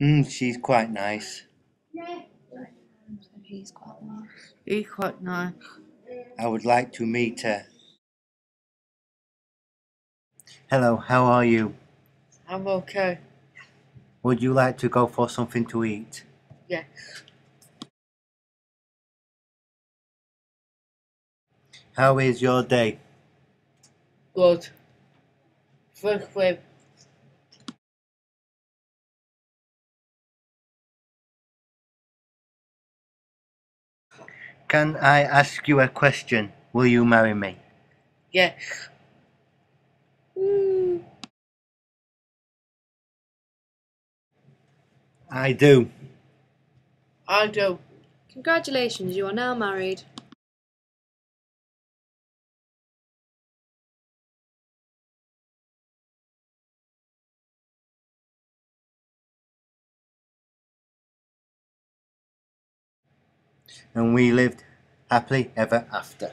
Mm, she's quite nice. He's quite nice. He's quite nice. I would like to meet her. Hello, how are you? I'm okay. Would you like to go for something to eat? Yes. How is your day? Good. First swim. Can I ask you a question? Will you marry me? Yes. I do. I do. Congratulations, you are now married. And we lived happily ever after.